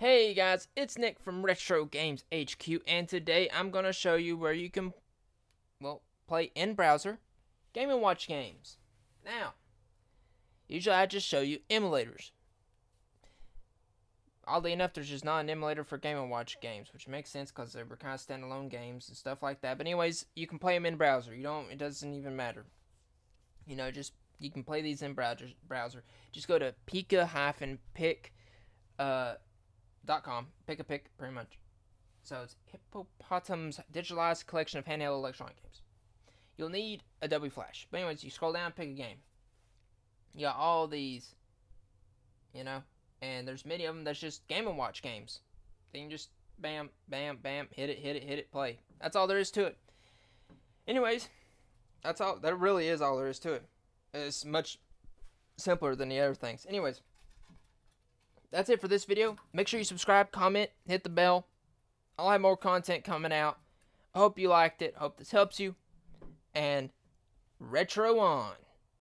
Hey guys, it's Nick from Retro Games HQ, and today I'm going to show you where you can, well, play in browser Game and Watch games. Now, usually I just show you emulators. Oddly enough, there's just not an emulator for Game and Watch games, which makes sense because they were kind of standalone games and stuff like that. But anyways, you can play them in browser. You don't. It doesn't even matter. You know, just you can play these in browser. Browser. Just go to pica-pic. Uh, dot. Pick a pick, pretty much. So it's Hippopotam's digitalized collection of handheld electronic games. You'll need Adobe Flash. But anyways, you scroll down, pick a game. You got all these, you know, and there's many of them that's just Game and Watch games. Then you just bam, bam, bam, hit it, hit it, hit it, play. That's all there is to it. Anyways, that's all. That really is all there is to it. It's much simpler than the other things. Anyways, that's it for this video. Make sure you subscribe, comment, hit the bell. I'll have more content coming out. I hope you liked it. Hope this helps you. And retro on.